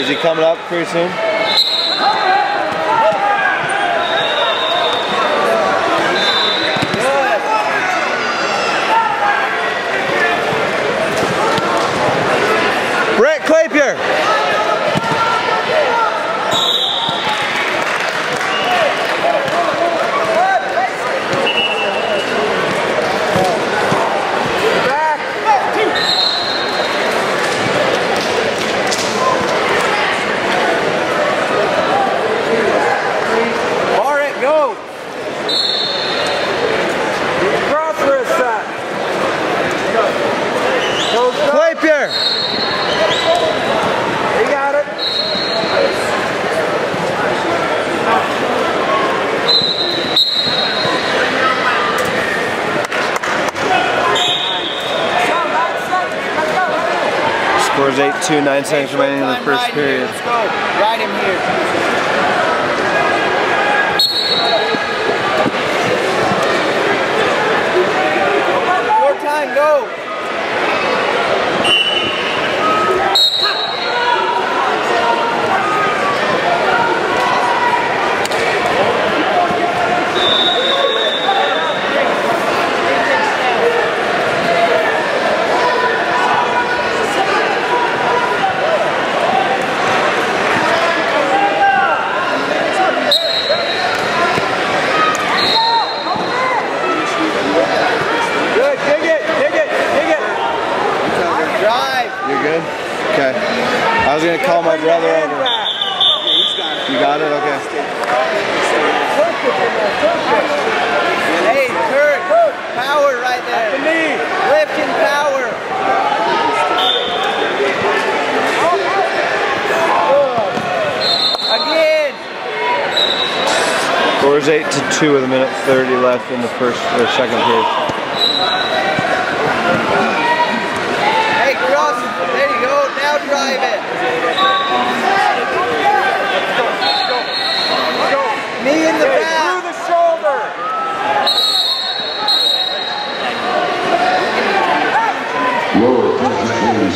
Is he coming up pretty soon? Brett Clapier. All right, go. Cross for a sec. Go, go. Clapier. You got it. Scores 8-2, 9 seconds remaining in the first period. Let's go. Ride him here. Okay. I was gonna call my brother over. You got it? Okay. Hey, Kurt. Power right there. The knee. Lift and power. Again. Scores 8 to 2 with a minute 30 left in the first or second period. Hey, cross. There you go. Now drive it. Knee in the back. Through the shoulder.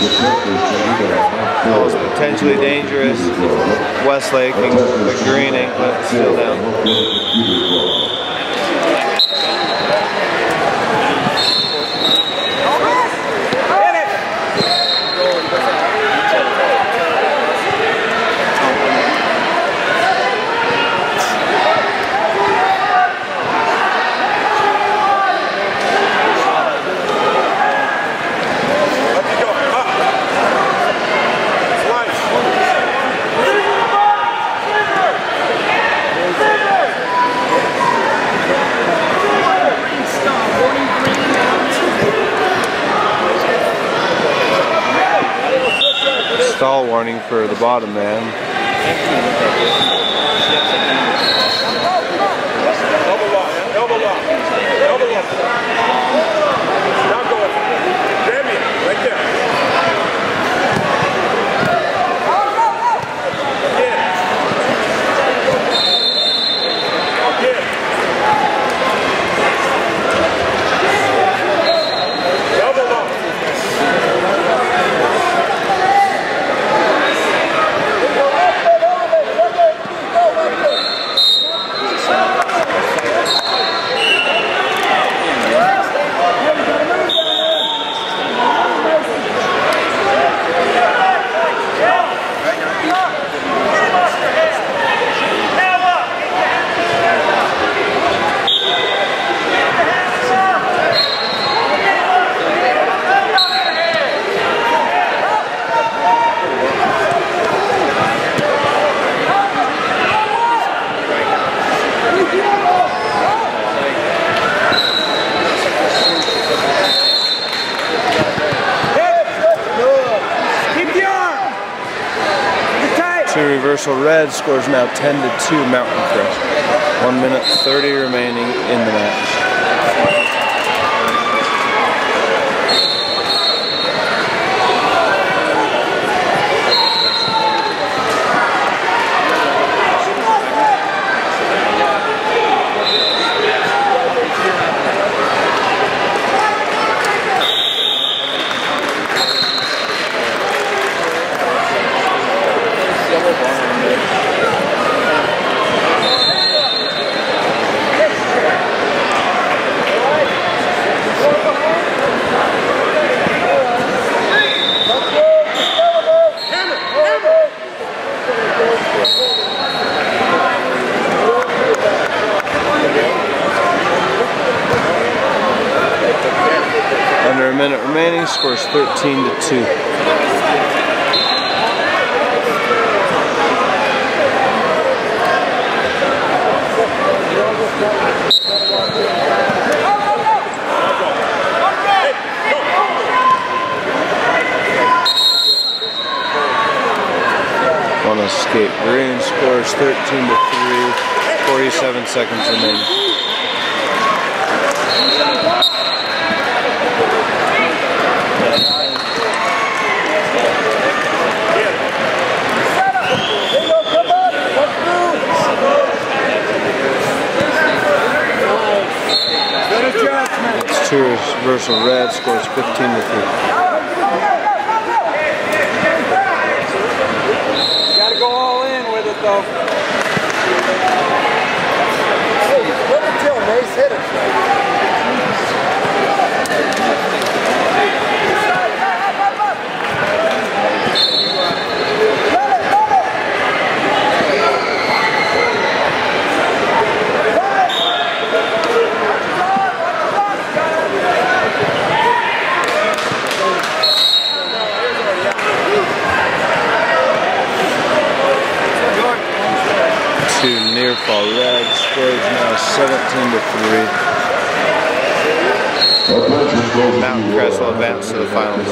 Was potentially dangerous. Westlake and the green anklet still down. Hit it. Stall for the bottom man. Elbow lock, elbow lock, elbow lock. Now go. Jam it, right there. Again. Again. Elbow lock. Keep the arm. Keep it reversal red scores now 10 to 2 Mountain Crest. 1 minute 30 remaining in the match. Scores 13 to 2. On escape. Green scores 13 to 3. 47 seconds remaining. Adjustment. It's two reversal red scores 15 to 3. Gotta go all in with it though. Hey, look at Jill, Mace hit 2 near fall leg. Scores now 17 to 3. Mountain Crest will advance to the finals.